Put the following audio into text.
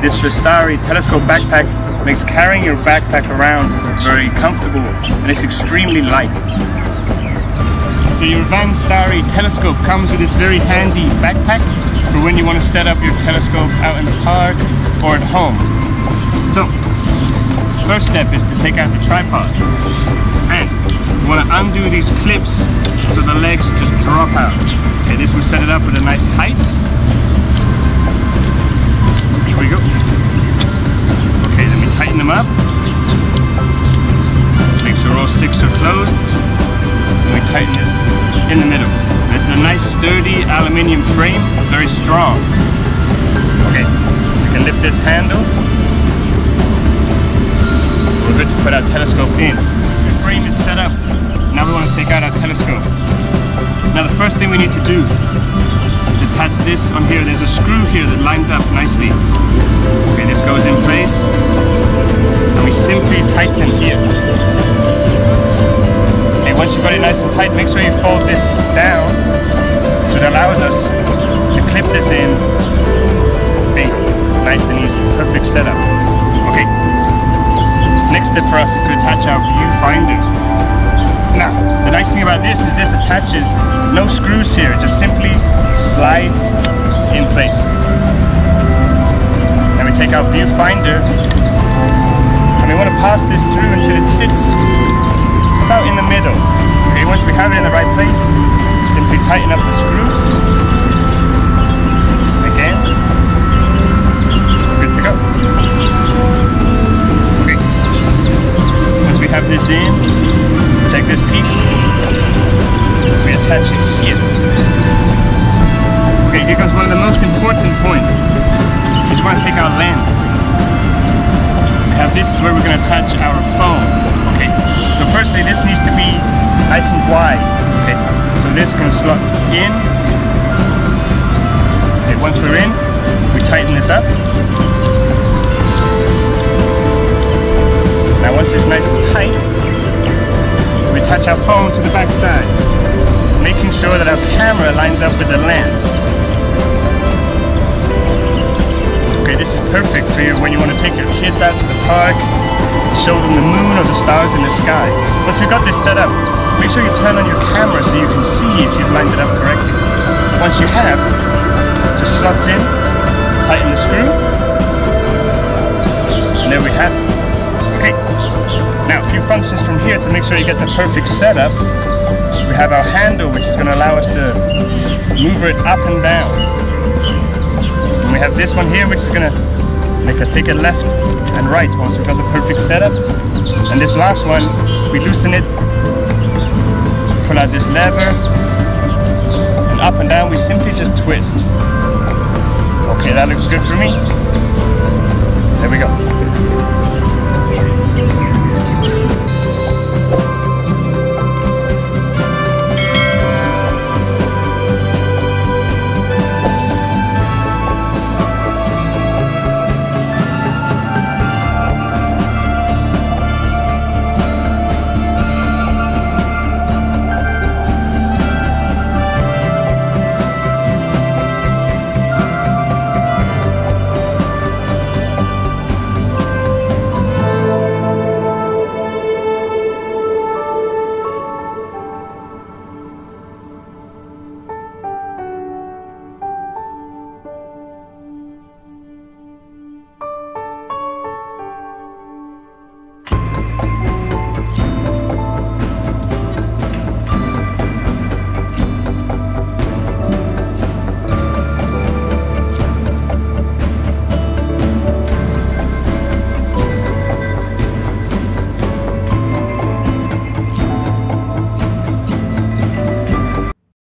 This Vanstarry telescope backpack makes carrying your backpack around very comfortable and it's extremely light. So your Vanstarry telescope comes with this very handy backpack for when you want to set up your telescope out in the park or at home. So, first step is to take out the tripod and you want to undo these clips so the legs just drop out. Okay, this will set it up with a nice height. Here we go. Make sure all six are closed. And we tighten this in the middle. This is a nice sturdy aluminium frame, very strong. Okay, we can lift this handle. We're good to put our telescope in. The frame is set up. Now we want to take out our telescope. Now the first thing we need to do is attach this on here. There's a screw here that lines up nicely. Okay, this goes in place. And we simply tighten here. Okay, once you've got it nice and tight, make sure you fold this down so it allows us to clip this in. Okay, nice and easy. Perfect setup. Okay. Next step for us is to attach our viewfinder. Now, the nice thing about this is this attaches no screws here, it just simply slides in place. Then we take our viewfinder and we want to pass this through until it sits about in the middle. Okay, once we have it in the right place, simply tighten up the screws. Again. Good to go. Okay. Once we have this in, to attach our phone. Okay, so firstly this needs to be nice and wide. Okay, so this is going to slot in. Okay, once we're in, we tighten this up. Now once it's nice and tight, we attach our phone to the back side, making sure that our camera lines up with the lens. Perfect for you when you want to take your kids out to the park, and show them the moon or the stars in the sky. Once we've got this set up, make sure you turn on your camera so you can see if you've lined it up correctly. Once you have, just slots in, tighten the screw, and there we have it. Okay, now a few functions from here to make sure you get the perfect setup. We have our handle which is going to allow us to move it up and down. And we have this one here which is going to make us take it left and right once we've got the perfect setup. And this last one, we loosen it, pull out this lever, and up and down we simply just twist. Okay, that looks good for me. There we go.